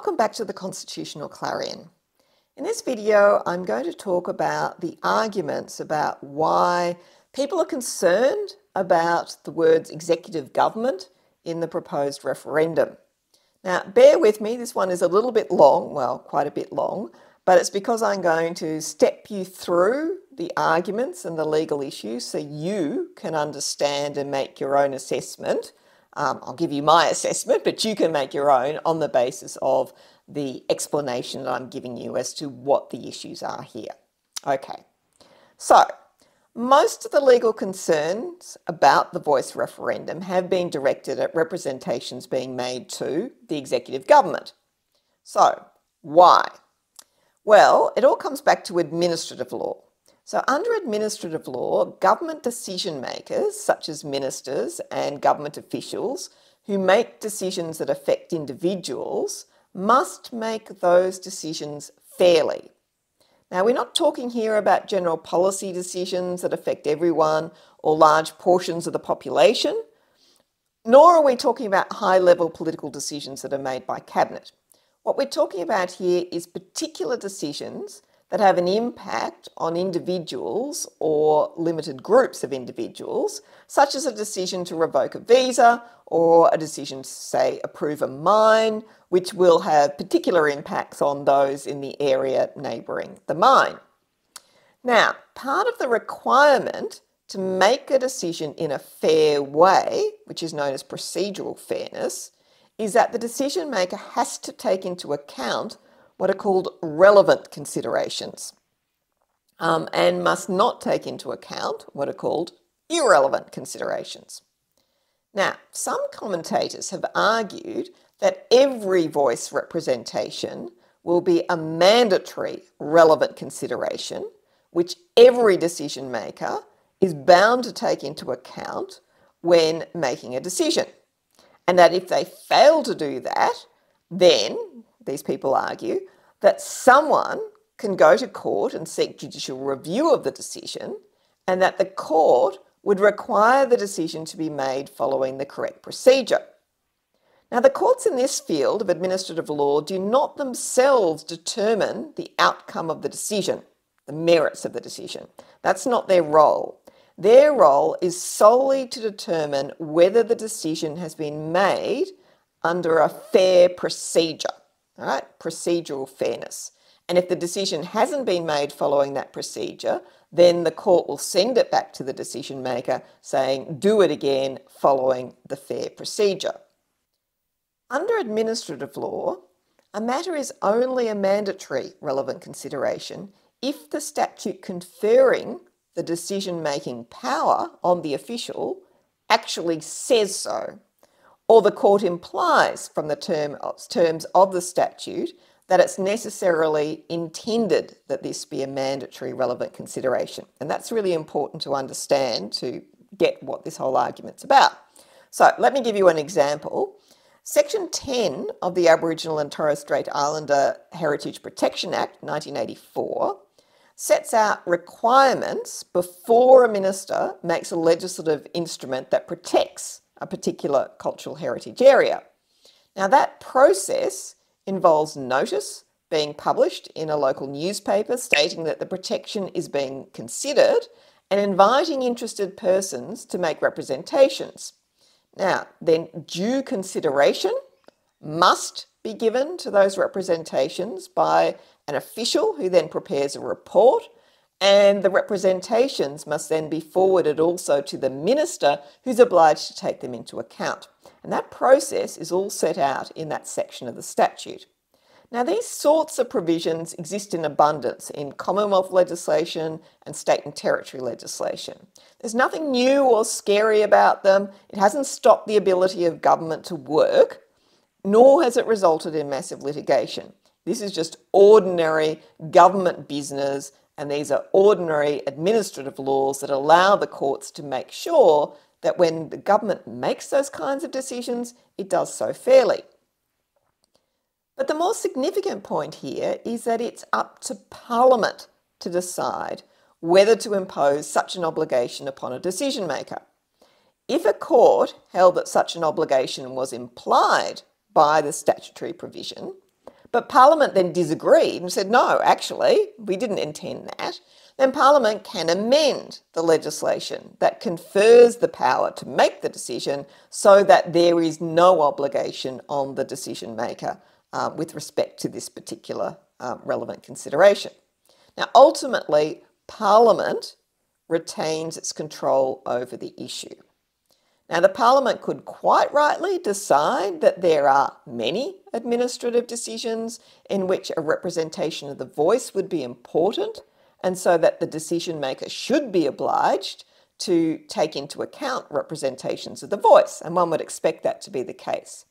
Welcome back to the Constitutional Clarion. In this video, I'm going to talk about the arguments about why people are concerned about the words executive government in the proposed referendum. Now, bear with me, this one is a little bit long, well, quite a bit long, but it's because I'm going to step you through the arguments and the legal issues so you can understand and make your own assessment um, I'll give you my assessment, but you can make your own on the basis of the explanation that I'm giving you as to what the issues are here. Okay, so most of the legal concerns about the voice referendum have been directed at representations being made to the executive government. So, why? Well, it all comes back to administrative law. So, under administrative law, government decision makers, such as ministers and government officials, who make decisions that affect individuals, must make those decisions fairly. Now, we're not talking here about general policy decisions that affect everyone or large portions of the population, nor are we talking about high level political decisions that are made by cabinet. What we're talking about here is particular decisions that have an impact on individuals or limited groups of individuals, such as a decision to revoke a visa or a decision to, say, approve a mine, which will have particular impacts on those in the area neighbouring the mine. Now, part of the requirement to make a decision in a fair way, which is known as procedural fairness, is that the decision maker has to take into account what are called relevant considerations um, and must not take into account what are called irrelevant considerations. Now, some commentators have argued that every voice representation will be a mandatory relevant consideration, which every decision maker is bound to take into account when making a decision. And that if they fail to do that, then these people argue, that someone can go to court and seek judicial review of the decision, and that the court would require the decision to be made following the correct procedure. Now, the courts in this field of administrative law do not themselves determine the outcome of the decision, the merits of the decision. That's not their role. Their role is solely to determine whether the decision has been made under a fair procedure all right, procedural fairness. And if the decision hasn't been made following that procedure, then the court will send it back to the decision maker saying, do it again following the fair procedure. Under administrative law, a matter is only a mandatory relevant consideration if the statute conferring the decision making power on the official actually says so or the court implies from the term, terms of the statute that it's necessarily intended that this be a mandatory relevant consideration. And that's really important to understand to get what this whole argument's about. So let me give you an example. Section 10 of the Aboriginal and Torres Strait Islander Heritage Protection Act 1984 sets out requirements before a minister makes a legislative instrument that protects a particular cultural heritage area. Now, that process involves notice being published in a local newspaper stating that the protection is being considered and inviting interested persons to make representations. Now, then, due consideration must be given to those representations by an official who then prepares a report and the representations must then be forwarded also to the minister who's obliged to take them into account. And that process is all set out in that section of the statute. Now, these sorts of provisions exist in abundance in Commonwealth legislation and state and territory legislation. There's nothing new or scary about them. It hasn't stopped the ability of government to work, nor has it resulted in massive litigation. This is just ordinary government business and these are ordinary administrative laws that allow the courts to make sure that when the government makes those kinds of decisions, it does so fairly. But the more significant point here is that it's up to Parliament to decide whether to impose such an obligation upon a decision maker. If a court held that such an obligation was implied by the statutory provision, but Parliament then disagreed and said, no, actually, we didn't intend that, then Parliament can amend the legislation that confers the power to make the decision so that there is no obligation on the decision maker uh, with respect to this particular uh, relevant consideration. Now, ultimately, Parliament retains its control over the issue. Now, the Parliament could quite rightly decide that there are many administrative decisions in which a representation of the voice would be important, and so that the decision maker should be obliged to take into account representations of the voice, and one would expect that to be the case.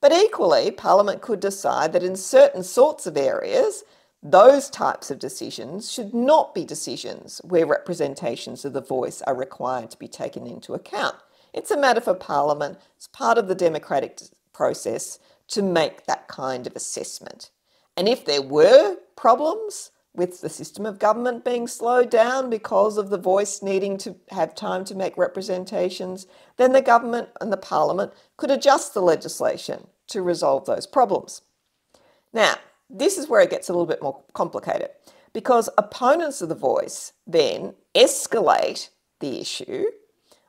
But equally, Parliament could decide that in certain sorts of areas, those types of decisions should not be decisions where representations of the voice are required to be taken into account. It's a matter for Parliament, it's part of the democratic process to make that kind of assessment. And if there were problems with the system of government being slowed down because of the voice needing to have time to make representations, then the government and the Parliament could adjust the legislation to resolve those problems. Now, this is where it gets a little bit more complicated because opponents of the voice then escalate the issue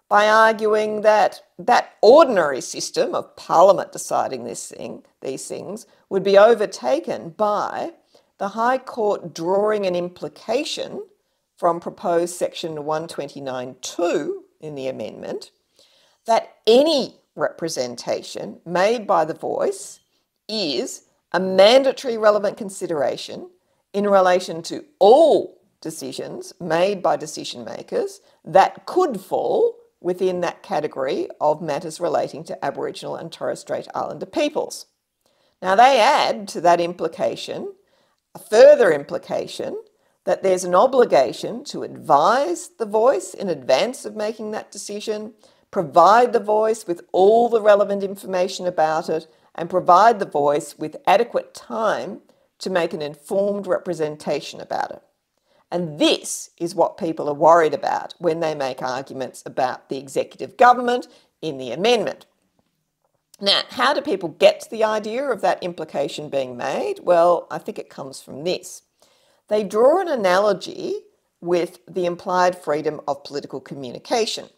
by arguing that that ordinary system of Parliament deciding this thing, these things would be overtaken by the High Court drawing an implication from proposed section 129.2 in the amendment that any representation made by the voice is a mandatory relevant consideration in relation to all decisions made by decision makers that could fall within that category of matters relating to Aboriginal and Torres Strait Islander peoples. Now, they add to that implication a further implication that there's an obligation to advise the voice in advance of making that decision, provide the voice with all the relevant information about it, and provide the voice with adequate time to make an informed representation about it. And this is what people are worried about when they make arguments about the executive government in the amendment. Now, how do people get to the idea of that implication being made? Well, I think it comes from this. They draw an analogy with the implied freedom of political communication.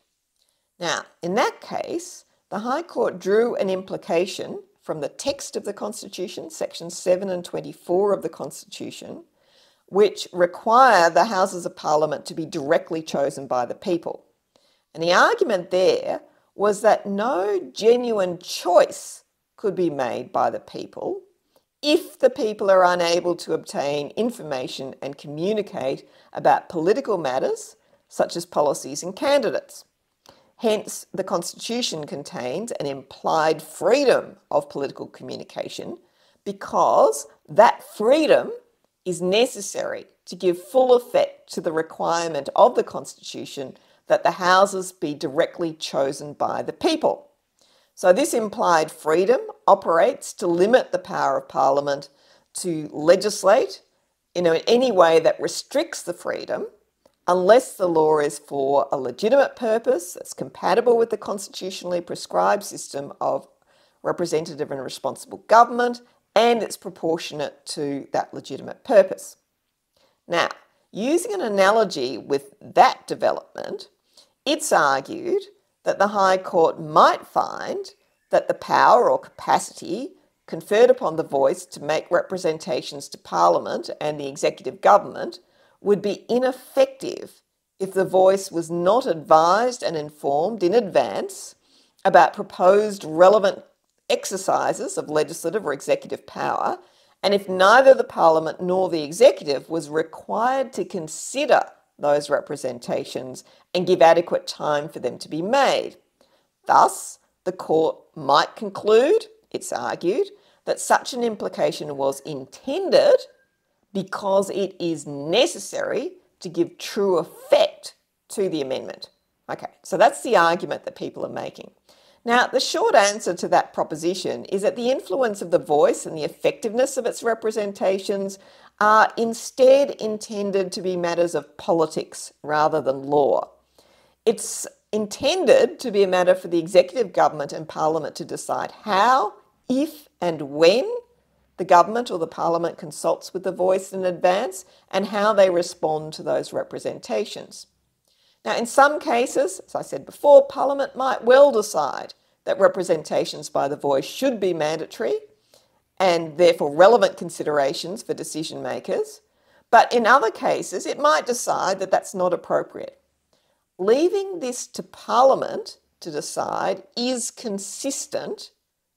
Now, in that case, the High Court drew an implication from the text of the Constitution, sections 7 and 24 of the Constitution, which require the Houses of Parliament to be directly chosen by the people. And the argument there was that no genuine choice could be made by the people if the people are unable to obtain information and communicate about political matters such as policies and candidates. Hence, the Constitution contains an implied freedom of political communication because that freedom is necessary to give full effect to the requirement of the Constitution that the Houses be directly chosen by the people. So, this implied freedom operates to limit the power of Parliament to legislate in any way that restricts the freedom unless the law is for a legitimate purpose that's compatible with the constitutionally prescribed system of representative and responsible government and it's proportionate to that legitimate purpose. Now, using an analogy with that development, it's argued that the High Court might find that the power or capacity conferred upon the voice to make representations to Parliament and the executive government would be ineffective if the voice was not advised and informed in advance about proposed relevant exercises of legislative or executive power, and if neither the Parliament nor the executive was required to consider those representations and give adequate time for them to be made. Thus, the court might conclude, it's argued, that such an implication was intended because it is necessary to give true effect to the amendment. Okay, so that's the argument that people are making. Now, the short answer to that proposition is that the influence of the voice and the effectiveness of its representations are instead intended to be matters of politics rather than law. It's intended to be a matter for the executive government and parliament to decide how, if, and when the government or the parliament consults with the voice in advance and how they respond to those representations. Now, in some cases, as I said before, parliament might well decide that representations by the voice should be mandatory and therefore relevant considerations for decision makers. But in other cases, it might decide that that's not appropriate. Leaving this to Parliament to decide is consistent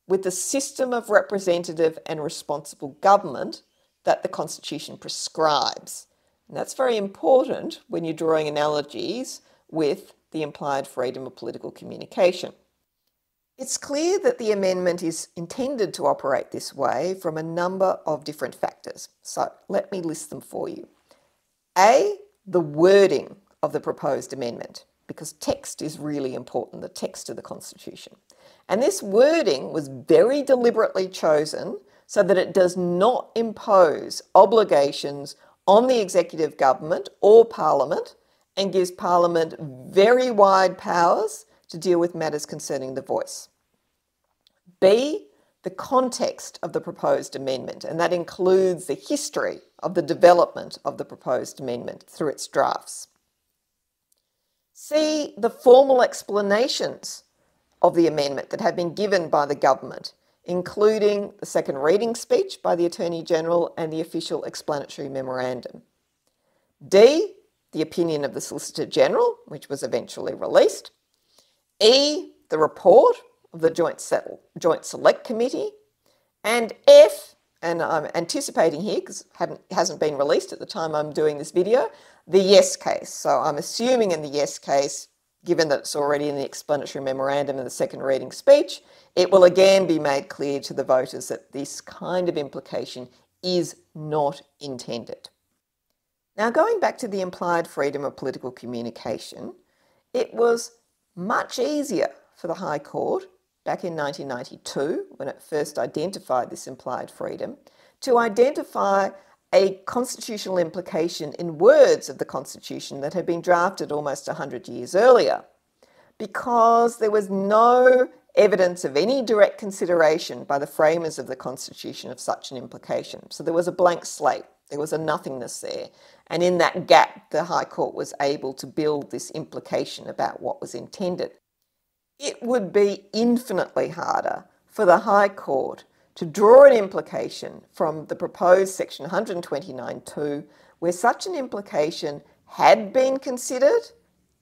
with the system of representative and responsible government that the Constitution prescribes. And that's very important when you're drawing analogies with the implied freedom of political communication. It's clear that the amendment is intended to operate this way from a number of different factors. So let me list them for you. A, the wording of the proposed amendment, because text is really important, the text of the Constitution. And this wording was very deliberately chosen so that it does not impose obligations on the executive government or parliament and gives parliament very wide powers to deal with matters concerning the voice. B, the context of the proposed amendment, and that includes the history of the development of the proposed amendment through its drafts. C, the formal explanations of the amendment that have been given by the government, including the second reading speech by the Attorney General and the official explanatory memorandum. D, the opinion of the Solicitor General, which was eventually released. E, the report of the Joint, Settle, Joint Select Committee. And F, and I'm anticipating here because it hasn't been released at the time I'm doing this video, the yes case. So I'm assuming in the yes case, given that it's already in the explanatory memorandum and the second reading speech, it will again be made clear to the voters that this kind of implication is not intended. Now, going back to the implied freedom of political communication, it was much easier for the High Court back in 1992, when it first identified this implied freedom, to identify a constitutional implication in words of the Constitution that had been drafted almost 100 years earlier, because there was no evidence of any direct consideration by the framers of the Constitution of such an implication. So there was a blank slate. There was a nothingness there. And in that gap, the High Court was able to build this implication about what was intended. It would be infinitely harder for the High Court to draw an implication from the proposed section 129.2 where such an implication had been considered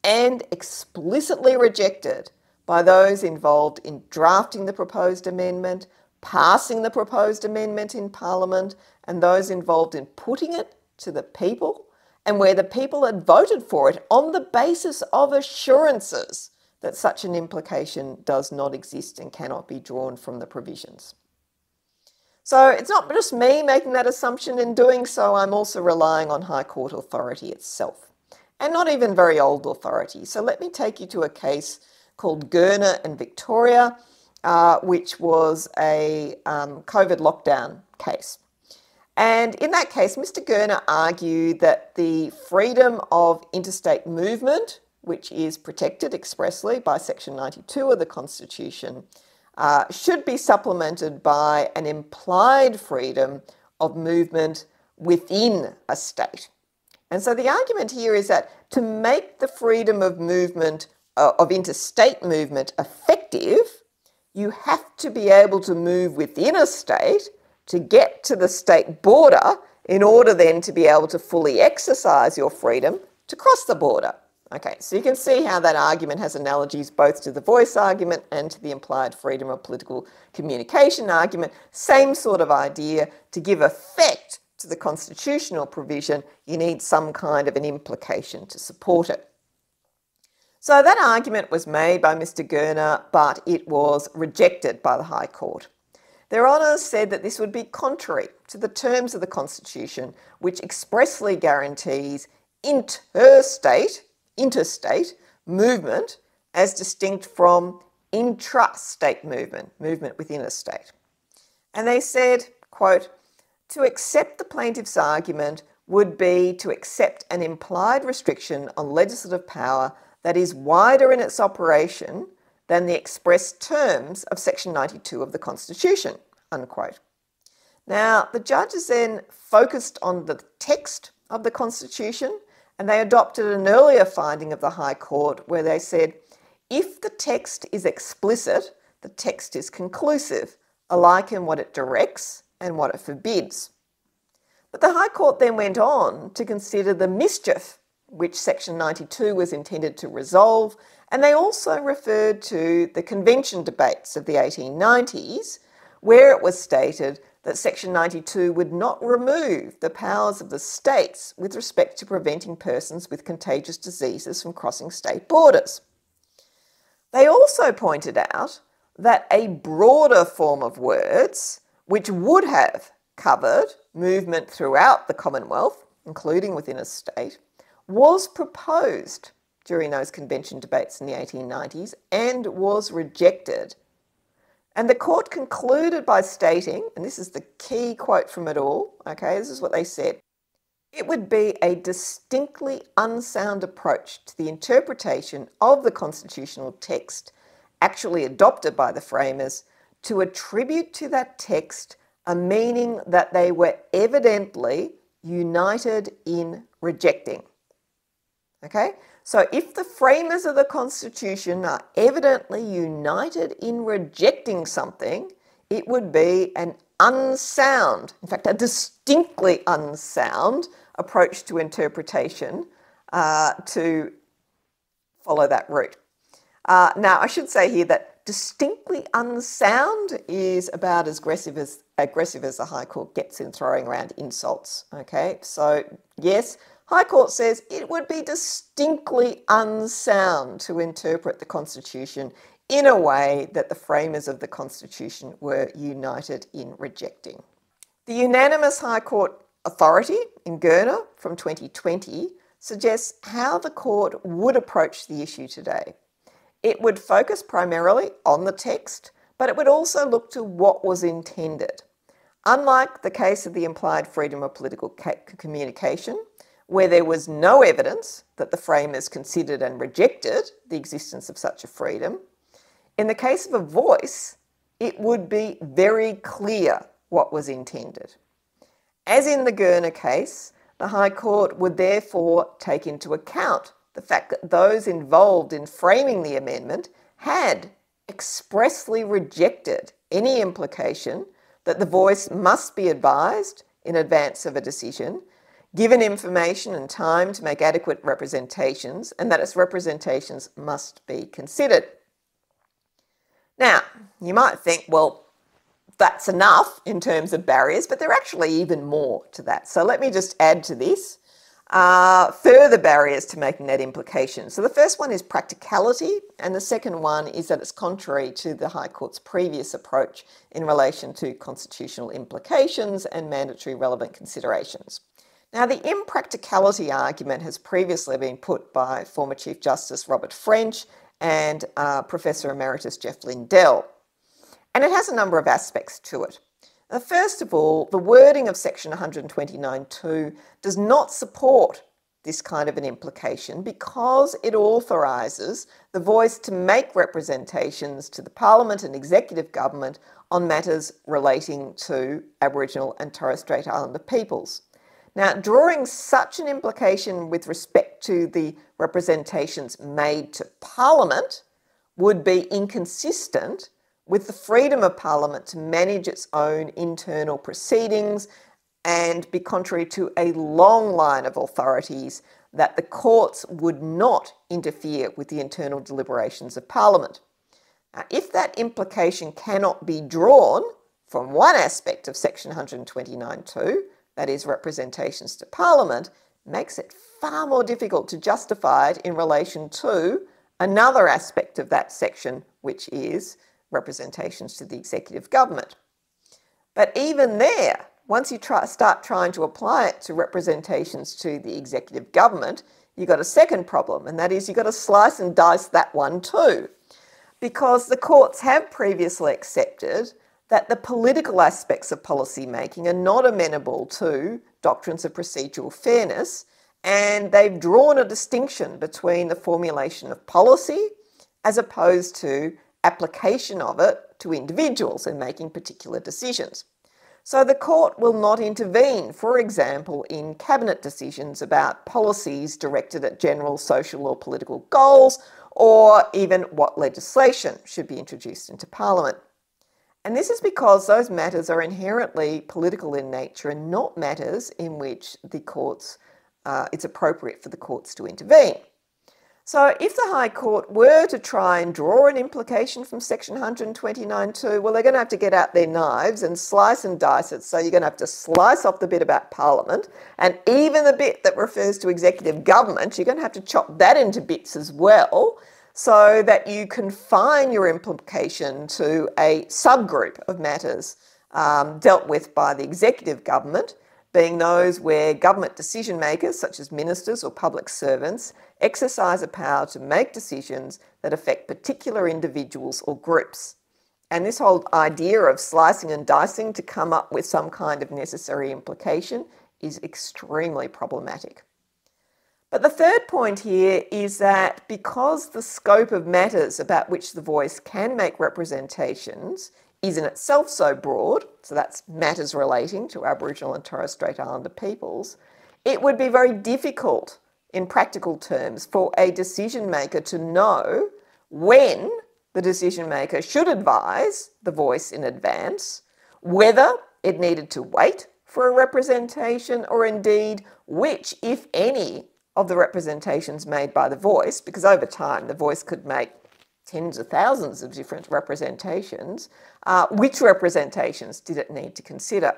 and explicitly rejected by those involved in drafting the proposed amendment, passing the proposed amendment in Parliament, and those involved in putting it to the people and where the people had voted for it on the basis of assurances that such an implication does not exist and cannot be drawn from the provisions. So it's not just me making that assumption. In doing so, I'm also relying on High Court authority itself, and not even very old authority. So let me take you to a case called Gerner and Victoria, uh, which was a um, COVID lockdown case. And in that case, Mr. Gerner argued that the freedom of interstate movement, which is protected expressly by Section 92 of the Constitution, uh, should be supplemented by an implied freedom of movement within a state. And so the argument here is that to make the freedom of movement, uh, of interstate movement effective, you have to be able to move within a state to get to the state border in order then to be able to fully exercise your freedom to cross the border. Okay, so you can see how that argument has analogies both to the voice argument and to the implied freedom of political communication argument. Same sort of idea. To give effect to the constitutional provision, you need some kind of an implication to support it. So that argument was made by Mr Gerner, but it was rejected by the High Court. Their Honours said that this would be contrary to the terms of the Constitution, which expressly guarantees interstate, interstate movement as distinct from intrastate movement, movement within a state. And they said, quote, to accept the plaintiff's argument would be to accept an implied restriction on legislative power that is wider in its operation than the express terms of Section 92 of the Constitution, unquote. Now, the judges then focused on the text of the Constitution and they adopted an earlier finding of the High Court where they said if the text is explicit, the text is conclusive, alike in what it directs and what it forbids. But the High Court then went on to consider the mischief which Section 92 was intended to resolve, and they also referred to the convention debates of the 1890s, where it was stated that Section 92 would not remove the powers of the states with respect to preventing persons with contagious diseases from crossing state borders. They also pointed out that a broader form of words, which would have covered movement throughout the Commonwealth, including within a state, was proposed during those convention debates in the 1890s and was rejected. And the court concluded by stating, and this is the key quote from it all, okay, this is what they said it would be a distinctly unsound approach to the interpretation of the constitutional text actually adopted by the framers to attribute to that text a meaning that they were evidently united in rejecting. Okay? So if the framers of the Constitution are evidently united in rejecting something, it would be an unsound, in fact, a distinctly unsound approach to interpretation uh, to follow that route. Uh, now, I should say here that distinctly unsound is about as aggressive as aggressive as the High Court gets in throwing around insults. Okay, so yes, High Court says it would be distinctly unsound to interpret the Constitution in a way that the framers of the Constitution were united in rejecting. The unanimous High Court authority in Gerner from 2020 suggests how the court would approach the issue today. It would focus primarily on the text, but it would also look to what was intended. Unlike the case of the implied freedom of political communication, where there was no evidence that the framers considered and rejected the existence of such a freedom, in the case of a voice, it would be very clear what was intended. As in the Gerner case, the High Court would therefore take into account the fact that those involved in framing the amendment had expressly rejected any implication that the voice must be advised in advance of a decision, given information and time to make adequate representations, and that its representations must be considered. Now, you might think, well, that's enough in terms of barriers, but there are actually even more to that. So let me just add to this uh, further barriers to making that implication. So the first one is practicality, and the second one is that it's contrary to the High Court's previous approach in relation to constitutional implications and mandatory relevant considerations. Now, the impracticality argument has previously been put by former Chief Justice Robert French and uh, Professor Emeritus Geoff Lindell. And it has a number of aspects to it. Now, first of all, the wording of section 129.2 does not support this kind of an implication because it authorises the voice to make representations to the Parliament and Executive Government on matters relating to Aboriginal and Torres Strait Islander peoples. Now, drawing such an implication with respect to the representations made to Parliament would be inconsistent with the freedom of Parliament to manage its own internal proceedings and be contrary to a long line of authorities that the courts would not interfere with the internal deliberations of Parliament. Now, if that implication cannot be drawn from one aspect of section 129.2, that is representations to Parliament, makes it far more difficult to justify it in relation to another aspect of that section, which is representations to the executive government. But even there, once you try, start trying to apply it to representations to the executive government, you've got a second problem, and that is you've got to slice and dice that one too. Because the courts have previously accepted that the political aspects of policy making are not amenable to doctrines of procedural fairness, and they've drawn a distinction between the formulation of policy as opposed to application of it to individuals in making particular decisions. So the court will not intervene, for example, in cabinet decisions about policies directed at general social or political goals, or even what legislation should be introduced into Parliament. And this is because those matters are inherently political in nature and not matters in which the courts, uh, it's appropriate for the courts to intervene. So if the High Court were to try and draw an implication from section 129.2, well, they're going to have to get out their knives and slice and dice it. So you're going to have to slice off the bit about Parliament and even the bit that refers to executive government, you're going to have to chop that into bits as well so that you confine your implication to a subgroup of matters um, dealt with by the executive government, being those where government decision makers, such as ministers or public servants, exercise a power to make decisions that affect particular individuals or groups. And this whole idea of slicing and dicing to come up with some kind of necessary implication is extremely problematic. But the third point here is that because the scope of matters about which the voice can make representations is in itself so broad, so that's matters relating to Aboriginal and Torres Strait Islander peoples, it would be very difficult in practical terms for a decision maker to know when the decision maker should advise the voice in advance, whether it needed to wait for a representation, or indeed which, if any, of the representations made by the voice, because over time the voice could make tens of thousands of different representations, uh, which representations did it need to consider?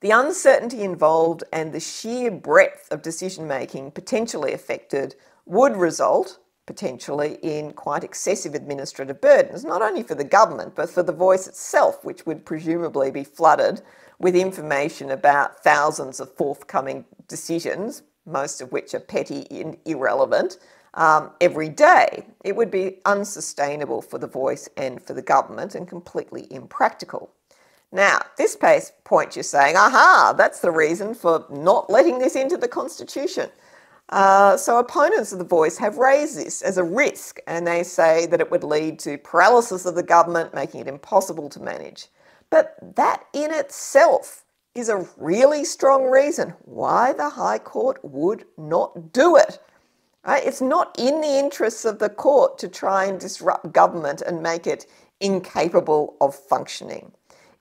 The uncertainty involved and the sheer breadth of decision making potentially affected would result potentially in quite excessive administrative burdens, not only for the government, but for the voice itself, which would presumably be flooded with information about thousands of forthcoming decisions, most of which are petty and irrelevant, um, every day. It would be unsustainable for the voice and for the government and completely impractical. Now, this point you're saying, aha, that's the reason for not letting this into the Constitution. Uh, so opponents of the voice have raised this as a risk and they say that it would lead to paralysis of the government, making it impossible to manage. But that in itself is a really strong reason why the High Court would not do it. Right? It's not in the interests of the court to try and disrupt government and make it incapable of functioning.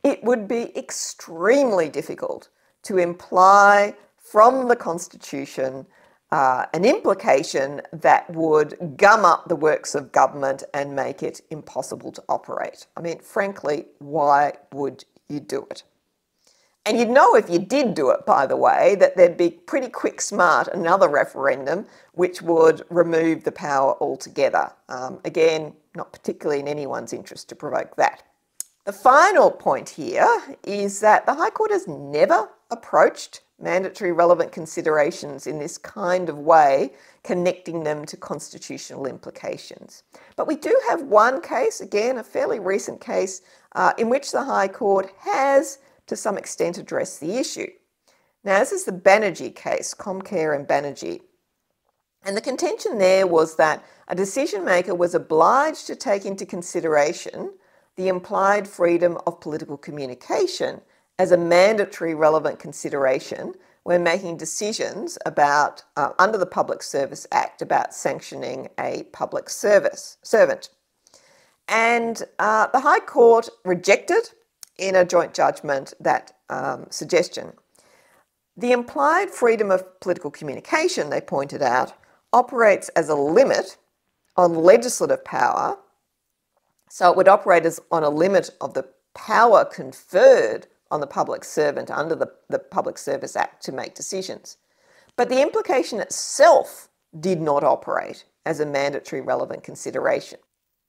It would be extremely difficult to imply from the Constitution uh, an implication that would gum up the works of government and make it impossible to operate. I mean, frankly, why would you do it? And you'd know if you did do it, by the way, that there'd be pretty quick smart another referendum which would remove the power altogether. Um, again, not particularly in anyone's interest to provoke that. The final point here is that the High Court has never approached mandatory relevant considerations in this kind of way, connecting them to constitutional implications. But we do have one case, again, a fairly recent case, uh, in which the High Court has to some extent address the issue. Now, this is the Banerjee case, Comcare and Banerjee. And the contention there was that a decision maker was obliged to take into consideration the implied freedom of political communication as a mandatory relevant consideration when making decisions about, uh, under the Public Service Act, about sanctioning a public service servant. And uh, the High Court rejected in a joint judgment that um, suggestion. The implied freedom of political communication, they pointed out, operates as a limit on legislative power. So it would operate as on a limit of the power conferred on the public servant under the, the Public Service Act to make decisions. But the implication itself did not operate as a mandatory relevant consideration.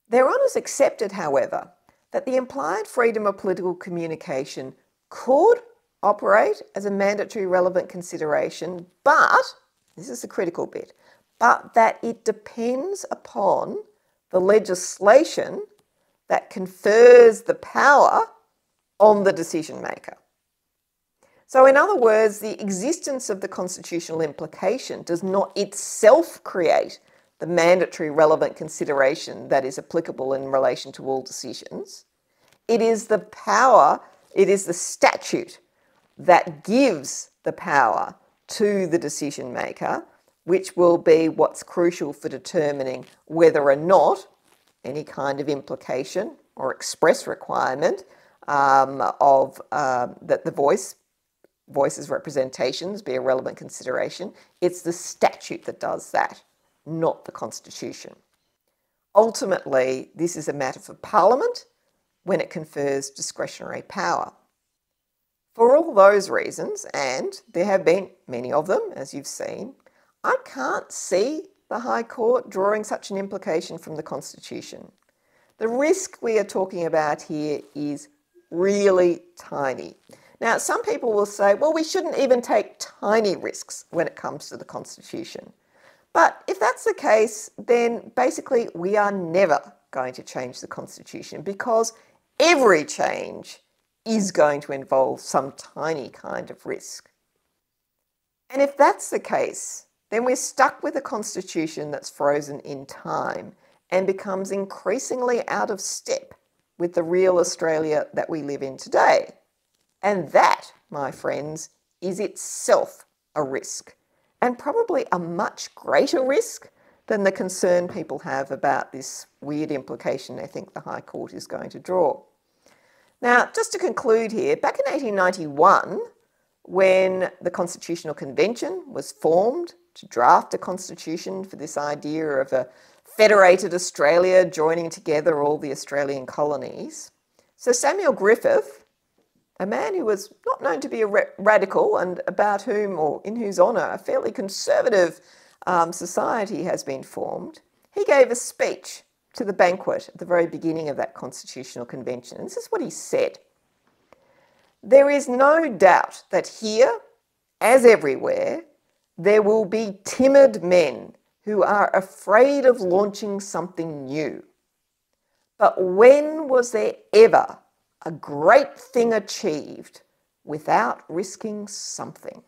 Their honours accepted, however, that the implied freedom of political communication could operate as a mandatory relevant consideration, but, this is the critical bit, but that it depends upon the legislation that confers the power on the decision maker. So, in other words, the existence of the constitutional implication does not itself create the mandatory relevant consideration that is applicable in relation to all decisions. It is the power It is the statute that gives the power to the decision maker, which will be what's crucial for determining whether or not any kind of implication or express requirement um, of uh, that the voice voices representations be a relevant consideration. It's the statute that does that, not the constitution. Ultimately, this is a matter for Parliament when it confers discretionary power. For all those reasons, and there have been many of them, as you've seen, I can't see the High Court drawing such an implication from the Constitution. The risk we are talking about here is really tiny. Now, some people will say, well, we shouldn't even take tiny risks when it comes to the Constitution. But if that's the case, then basically we are never going to change the Constitution because every change is going to involve some tiny kind of risk. And if that's the case, then we're stuck with a constitution that's frozen in time and becomes increasingly out of step with the real Australia that we live in today. And that, my friends, is itself a risk, and probably a much greater risk than the concern people have about this weird implication they think the High Court is going to draw. Now, just to conclude here, back in 1891, when the Constitutional Convention was formed to draft a constitution for this idea of a federated Australia joining together all the Australian colonies, so Samuel Griffith, a man who was not known to be a radical and about whom or in whose honour a fairly conservative um, society has been formed, he gave a speech to the banquet at the very beginning of that constitutional convention. And this is what he said There is no doubt that here, as everywhere, there will be timid men who are afraid of launching something new. But when was there ever a great thing achieved without risking something?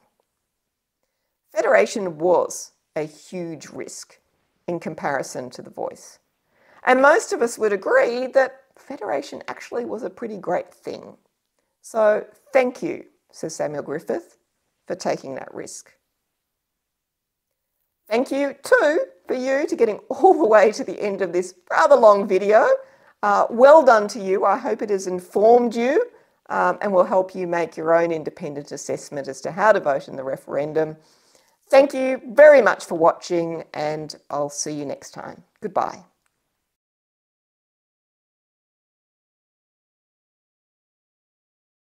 Federation was a huge risk in comparison to the voice. And most of us would agree that federation actually was a pretty great thing. So thank you, says Samuel Griffith, for taking that risk. Thank you too for you to getting all the way to the end of this rather long video. Uh, well done to you. I hope it has informed you um, and will help you make your own independent assessment as to how to vote in the referendum. Thank you very much for watching and I'll see you next time. Goodbye.